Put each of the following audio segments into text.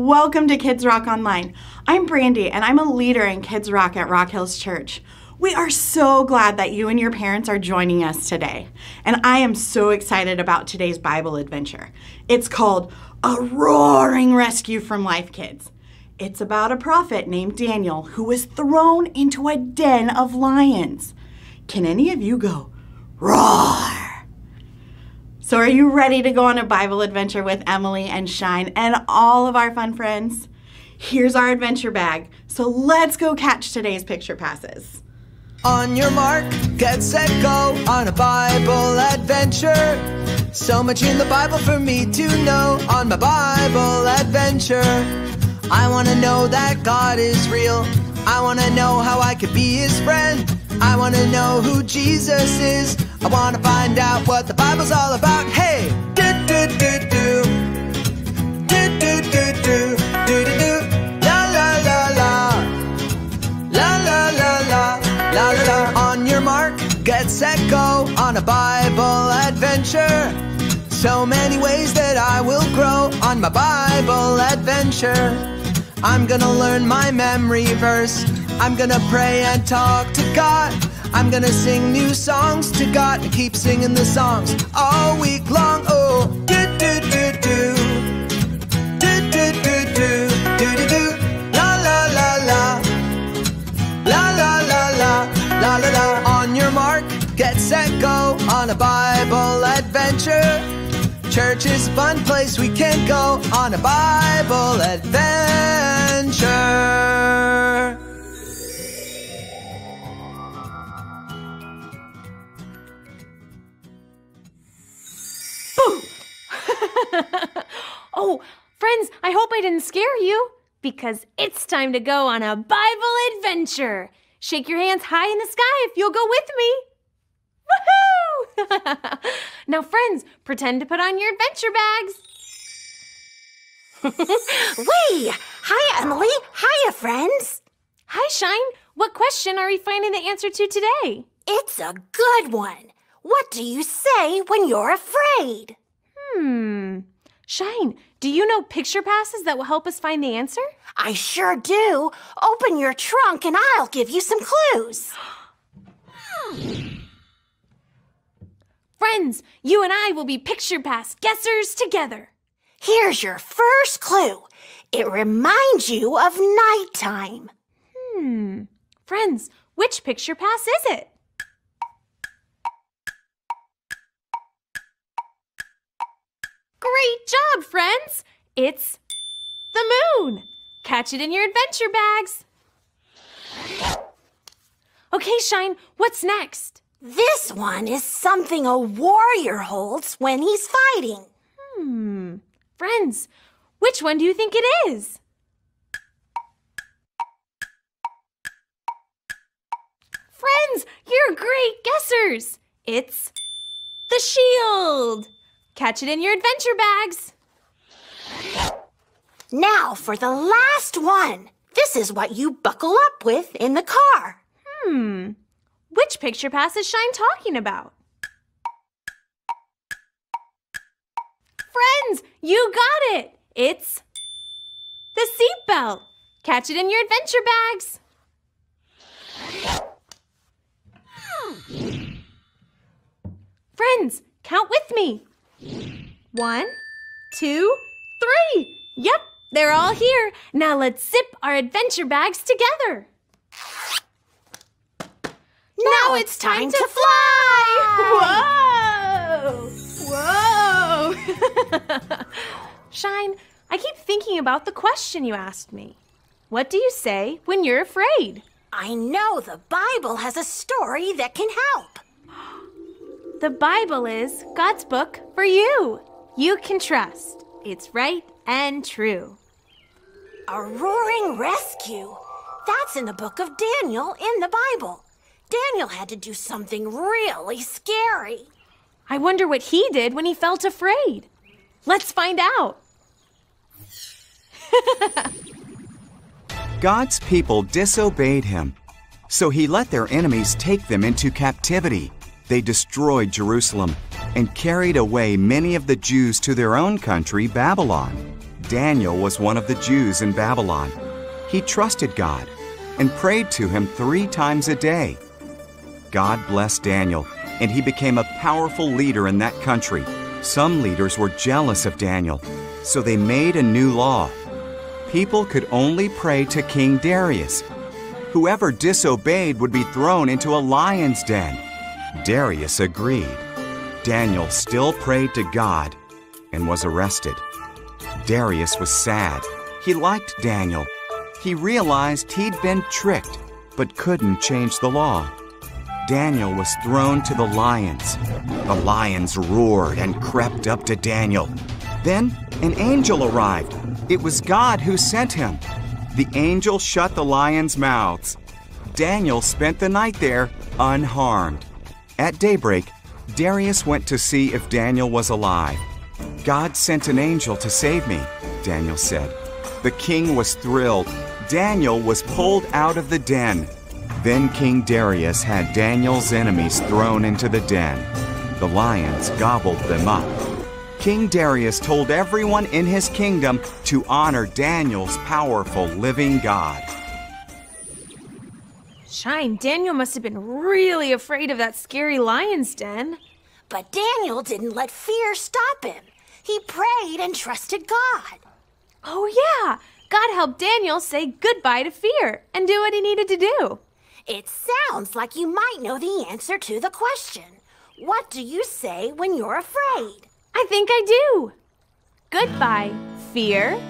Welcome to Kids Rock Online. I'm Brandy and I'm a leader in Kids Rock at Rock Hills Church. We are so glad that you and your parents are joining us today. And I am so excited about today's Bible adventure. It's called A Roaring Rescue from Life Kids. It's about a prophet named Daniel who was thrown into a den of lions. Can any of you go, roar? So, are you ready to go on a Bible adventure with Emily and Shine and all of our fun friends? Here's our adventure bag. So, let's go catch today's picture passes. On your mark, get set, go on a Bible adventure. So much in the Bible for me to know on my Bible adventure. I want to know that God is real. I want to know how I could be his friend. I want to know who Jesus is. I want to find out what the Bible's all about. Hey! Do, do, do, do. Do, do, do, do. Do, do, do. La, la, la, la. La, la, la, la. La, la, la. On your mark, get set, go on a Bible adventure. So many ways that I will grow on my Bible adventure. I'm gonna learn my memory verse. I'm gonna pray and talk to God. I'm gonna sing new songs to God and keep singing the songs all week long. Oh, do do do do. Do do do do. Do do do. La la la la. La la la la. La la la. On your mark, get set, go on a Bible adventure. Church is a fun place we can go on a Bible adventure. Oh, friends, I hope I didn't scare you because it's time to go on a Bible adventure. Shake your hands high in the sky if you'll go with me. Woohoo! now, friends, pretend to put on your adventure bags. Wee! Hi, Emily. Hiya, friends. Hi, Shine. What question are we finding the answer to today? It's a good one. What do you say when you're afraid? Hmm. Shine, do you know picture passes that will help us find the answer? I sure do. Open your trunk and I'll give you some clues. Friends, you and I will be picture pass guessers together. Here's your first clue. It reminds you of nighttime. Hmm. Friends, which picture pass is it? Great job, friends! It's the moon. Catch it in your adventure bags. Okay, Shine, what's next? This one is something a warrior holds when he's fighting. Hmm. Friends, which one do you think it is? Friends, you're great guessers. It's the shield. Catch it in your adventure bags. Now for the last one. This is what you buckle up with in the car. Hmm. Which picture pass is Shine talking about? Friends, you got it. It's the seatbelt. Catch it in your adventure bags. Friends, count with me. One, two, three. Yep, they're all here. Now let's zip our adventure bags together. Now it's time to fly! Whoa! Whoa! Shine, I keep thinking about the question you asked me. What do you say when you're afraid? I know the Bible has a story that can help. The Bible is God's book for you. You can trust. It's right and true. A roaring rescue. That's in the book of Daniel in the Bible. Daniel had to do something really scary. I wonder what he did when he felt afraid. Let's find out. God's people disobeyed him, so he let their enemies take them into captivity. They destroyed Jerusalem and carried away many of the Jews to their own country, Babylon. Daniel was one of the Jews in Babylon. He trusted God and prayed to him three times a day. God blessed Daniel, and he became a powerful leader in that country. Some leaders were jealous of Daniel, so they made a new law. People could only pray to King Darius. Whoever disobeyed would be thrown into a lion's den. Darius agreed. Daniel still prayed to God and was arrested. Darius was sad. He liked Daniel. He realized he'd been tricked, but couldn't change the law. Daniel was thrown to the lions. The lions roared and crept up to Daniel. Then an angel arrived. It was God who sent him. The angel shut the lions' mouths. Daniel spent the night there unharmed. At daybreak, Darius went to see if Daniel was alive. God sent an angel to save me, Daniel said. The king was thrilled. Daniel was pulled out of the den. Then King Darius had Daniel's enemies thrown into the den. The lions gobbled them up. King Darius told everyone in his kingdom to honor Daniel's powerful living God. Shine, Daniel must have been really afraid of that scary lion's den. But Daniel didn't let fear stop him. He prayed and trusted God. Oh, yeah. God helped Daniel say goodbye to fear and do what he needed to do. It sounds like you might know the answer to the question. What do you say when you're afraid? I think I do. Goodbye, fear.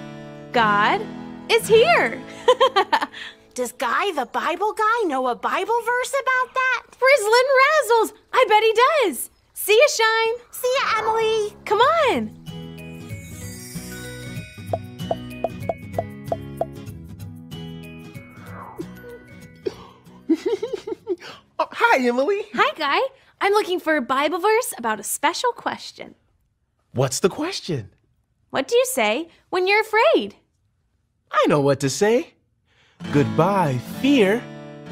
God is here. Does Guy the Bible guy know a Bible verse about that? Frizzlin' Razzles! I bet he does. See ya, Shine. See ya, Emily. Come on. Oh, hi, Emily. Hi, Guy. I'm looking for a Bible verse about a special question. What's the question? What do you say when you're afraid? I know what to say. Goodbye, fear.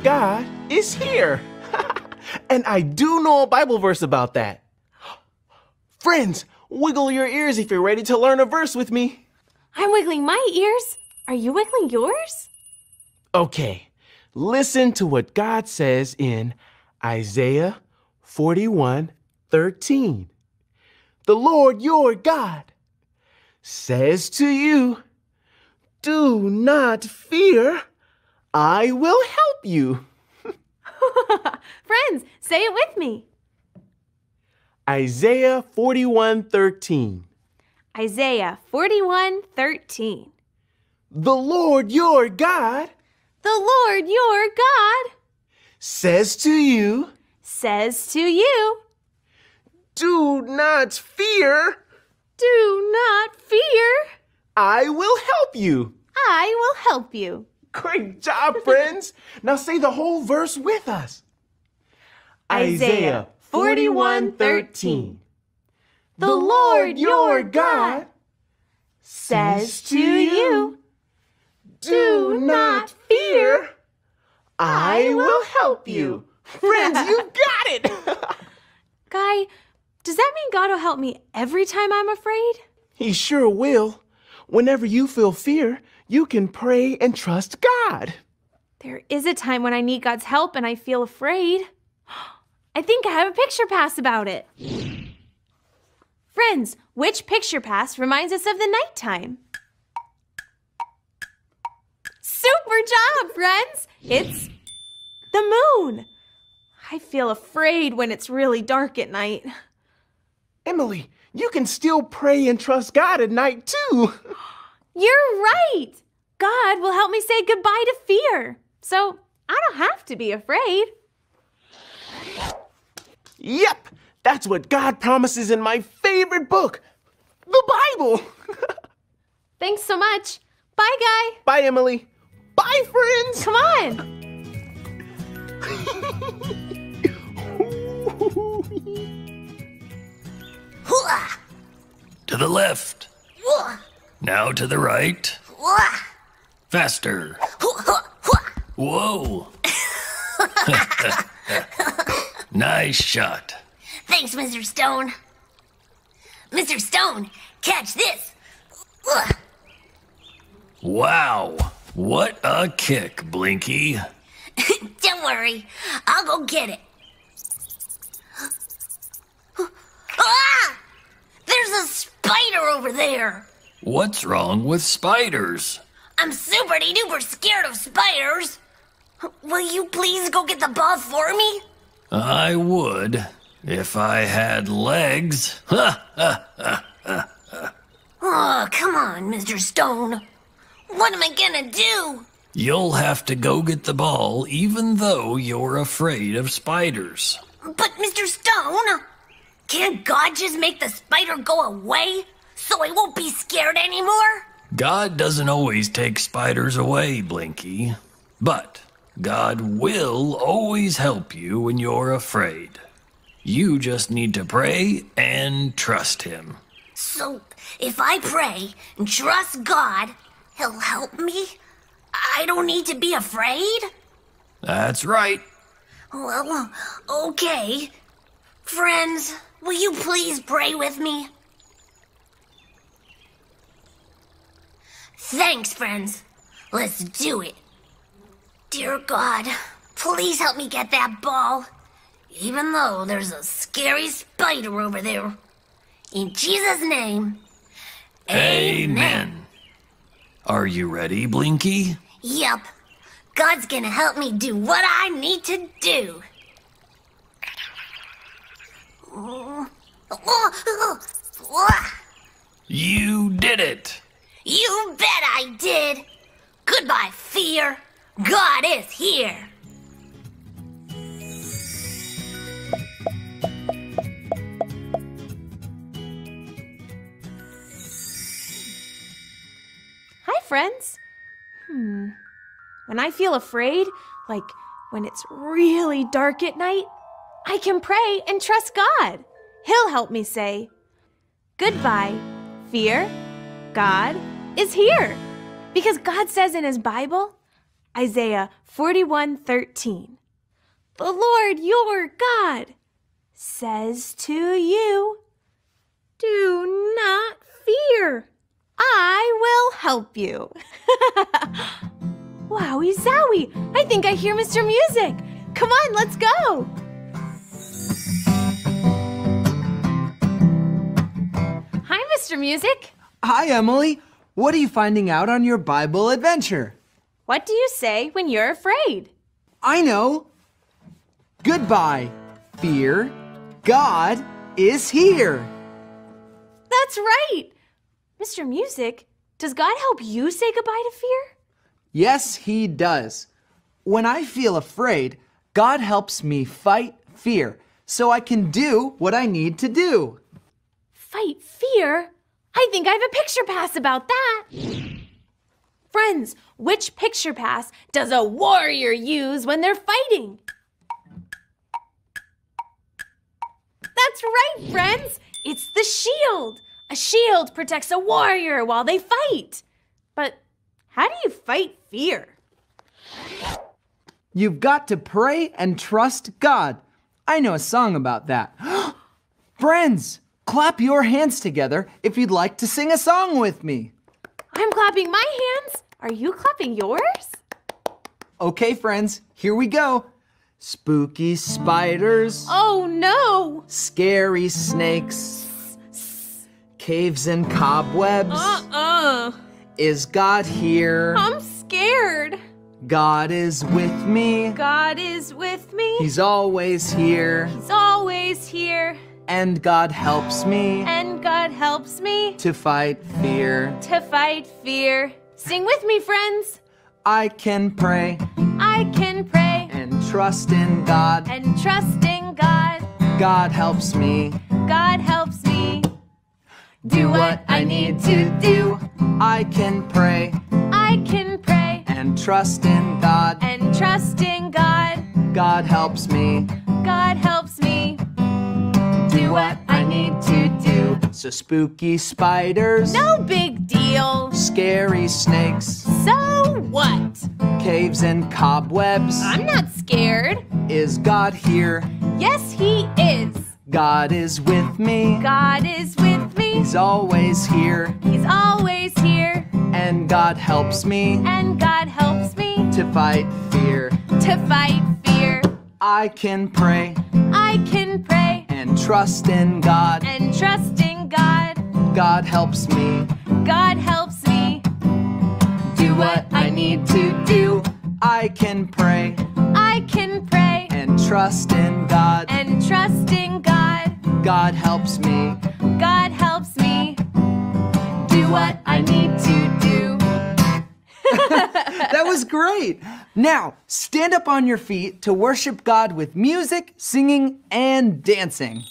God is here. and I do know a Bible verse about that. Friends, wiggle your ears if you're ready to learn a verse with me. I'm wiggling my ears. Are you wiggling yours? Okay, listen to what God says in Isaiah 41 13. The Lord your God says to you, Do not fear, I will help you. Friends, say it with me. Isaiah 41:13. Isaiah 41:13. The Lord your God The Lord your God says to you, says to you, Do not fear, Do not fear, I will help you. I will help you. Great job, friends. now say the whole verse with us. Isaiah 41:13. The Lord your God Says to you, Do not fear. I will help you. Friends, you got it. Guy, does that mean God will help me every time I'm afraid? he sure will. Whenever you feel fear, you can pray and trust God. There is a time when I need God's help and I feel afraid. I think I have a picture pass about it. Friends, which picture pass reminds us of the nighttime? Super job, friends! It's the moon. I feel afraid when it's really dark at night. Emily, you can still pray and trust God at night too. You're right! God will help me say goodbye to fear. So I don't have to be afraid. Yep, that's what God promises in my favorite book, the Bible. Thanks so much. Bye, Guy. Bye, Emily. Bye, friends. Come on. To the left. Now to the right. Faster. Whoa. nice shot. Thanks, Mr. Stone. Mr. Stone, catch this. Wow. What a kick, Blinky. Don't worry, I'll go get it. Ah! There's a spider over there. What's wrong with spiders? I'm super duper scared of spiders. Will you please go get the ball for me? I would if I had legs. Ha! Oh, come on, Mr. Stone. What am I gonna do? You'll have to go get the ball even though you're afraid of spiders. But, Mr. Stone, can't God just make the spider go away so I won't be scared anymore? God doesn't always take spiders away, Blinky. But God will always help you when you're afraid. You just need to pray and trust Him. So, if I pray and trust God, He'll help me? I don't need to be afraid? That's right. Well, okay. Friends, will you please pray with me? Thanks, friends. Let's do it. Dear God, please help me get that ball. Even though there's a scary spider over there. In Jesus' name. Amen. Are you ready, Blinky? Yep. God's gonna help me do what I need to do. You did it! You bet I did. Goodbye, fear. God is here. Hi, friends. Hmm. When I feel afraid, like when it's really dark at night, I can pray and trust God. He'll help me say, Goodbye, fear. God is here. Because God says in his Bible, Isaiah 41:13, The Lord your God says to you, Do not fear. I will help you. Wowie zowie! I think I hear Mr. Music. Come on, let's go. Hi, Mr. Music. Hi, Emily. What are you finding out on your Bible adventure? What do you say when you're afraid? I know. Goodbye, fear. God is here. That's right. Mr. Music, does God help you say goodbye to fear? Yes, He does. When I feel afraid, God helps me fight fear so I can do what I need to do. Fight fear? I think I have a picture pass about that. Friends, which picture pass does a warrior use when they're fighting? That's right, friends. It's the shield. A shield protects a warrior while they fight. But how do you fight fear? You've got to pray and trust God. I know a song about that. Friends, clap your hands together if you'd like to sing a song with me. I'm clapping my hands. Are you clapping yours? Okay, friends, here we go. Spooky spiders, Oh no! scary snakes, caves and cobwebs. Uh-uh. Is God here? I'm scared. God is with me. God is with me. He's always here. He's always here. And God helps me And God helps me to fight fear. to fight fear. Sing with me, friends. I can pray I can pray and trust in God. and trust in God. God helps me God helps me do what I need to do. I can pray I can pray and trust in God. and trust in God. God helps me God helps me what I need to do. So spooky spiders. No big deal. Scary snakes. So what? Caves and cobwebs. I'm not scared. Is God here? Yes, He is. God is with me. God is with me. He's always here. He's always here. And God helps me. And God helps me. To fight fear. To fight fear. I can pray. I can pray trust in God. And trust in God. God helps me. God helps me. Do what I need to do. I can pray. I can pray. And trust in God. And trust in God. God helps me. God helps me. Do what I need to do was great. Now, stand up on your feet to worship God with music, singing, and dancing.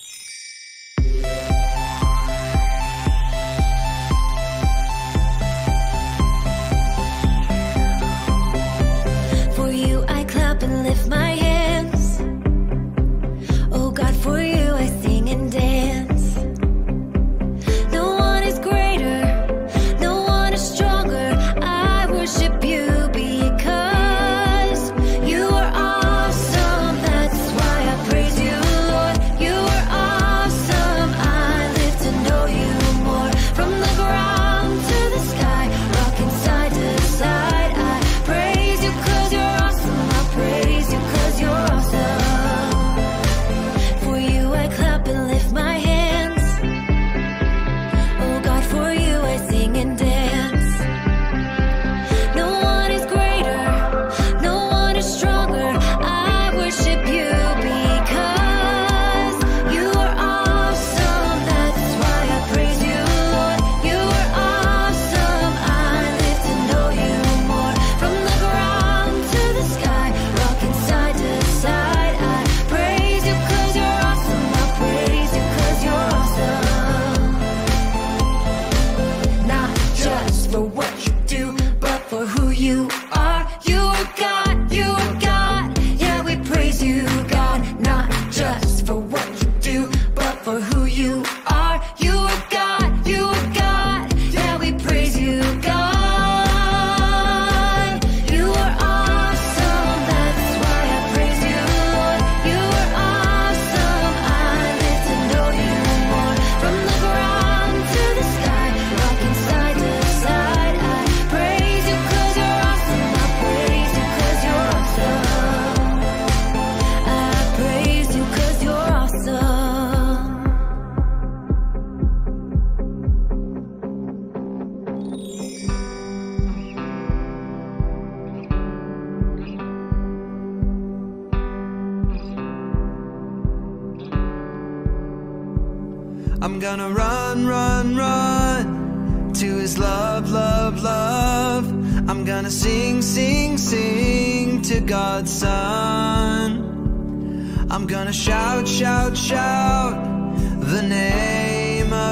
For you, I clap and lift my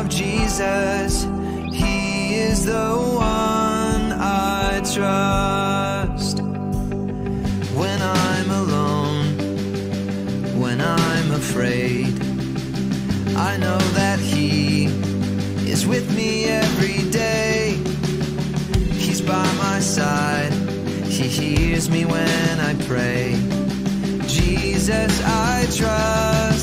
of Jesus, He is the one I trust. When I'm alone, when I'm afraid, I know that He is with me every day. He's by my side, He hears me when I pray. Jesus, I trust.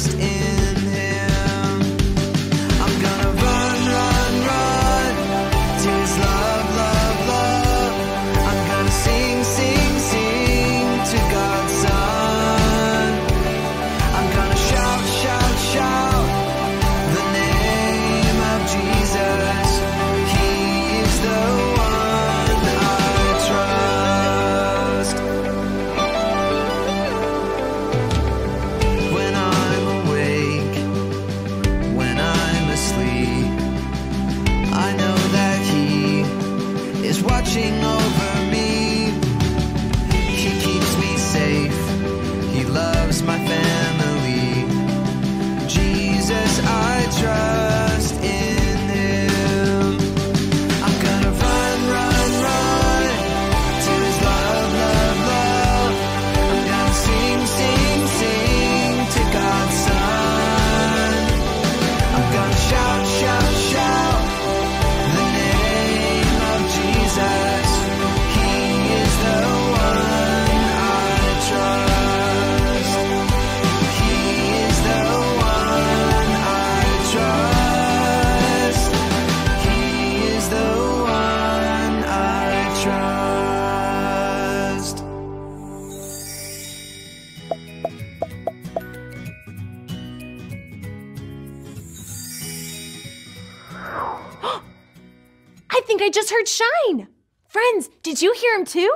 Friends, did you hear him too?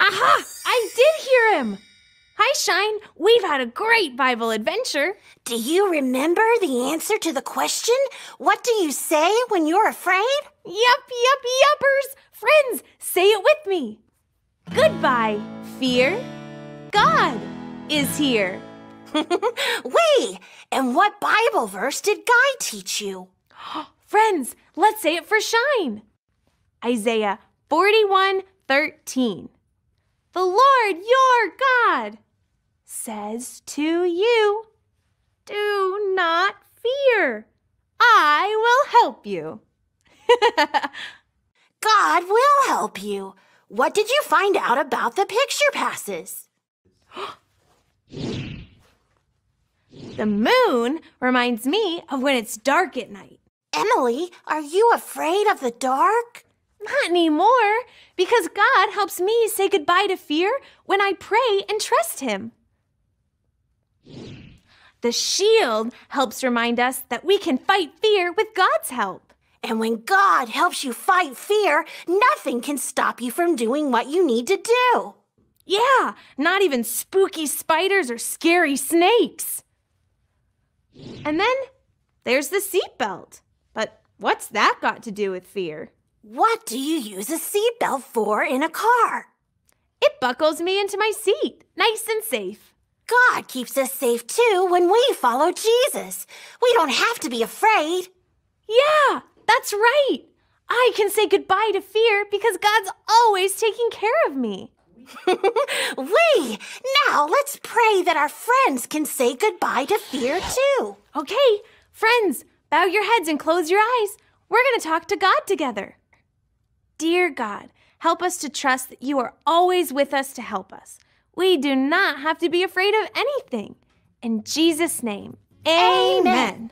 Aha! I did hear him! Hi, Shine. We've had a great Bible adventure. Do you remember the answer to the question? What do you say when you're afraid? Yup, yup, yuppers! Friends, say it with me. Goodbye, fear. God is here. Wait, and what Bible verse did Guy teach you? Friends, let's say it for Shine. Isaiah 41 13. The Lord your God says to you, Do not fear. I will help you. God will help you. What did you find out about the picture passes? The moon reminds me of when it's dark at night. Emily, are you afraid of the dark? Not anymore, because God helps me say goodbye to fear when I pray and trust Him. The shield helps remind us that we can fight fear with God's help. And when God helps you fight fear, nothing can stop you from doing what you need to do. Yeah, not even spooky spiders or scary snakes. And then there's the seatbelt. What's that got to do with fear? What do you use a seatbelt for in a car? It buckles me into my seat, nice and safe. God keeps us safe too when we follow Jesus. We don't have to be afraid. Yeah, that's right. I can say goodbye to fear because God's always taking care of me. we! Now let's pray that our friends can say goodbye to fear too. Okay, friends, bow your heads and close your eyes. We're going to talk to God together. Dear God, help us to trust that you are always with us to help us. We do not have to be afraid of anything. In Jesus' name, amen. Amen.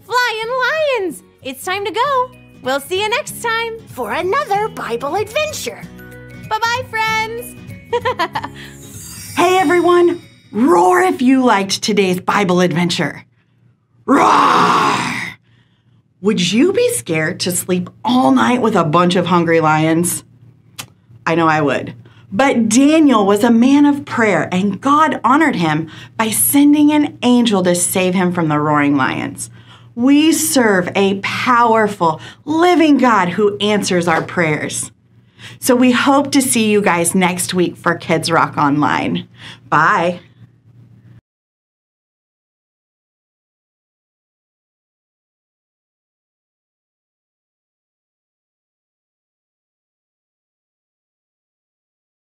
Flying lions, it's time to go. We'll see you next time. For another Bible adventure. Bye bye, friends. Hey everyone, roar if you liked today's Bible adventure. Roar! Would you be scared to sleep all night with a bunch of hungry lions? I know I would. But Daniel was a man of prayer, and God honored him by sending an angel to save him from the roaring lions. We serve a powerful, living God who answers our prayers. So we hope to see you guys next week for Kids Rock Online. Bye.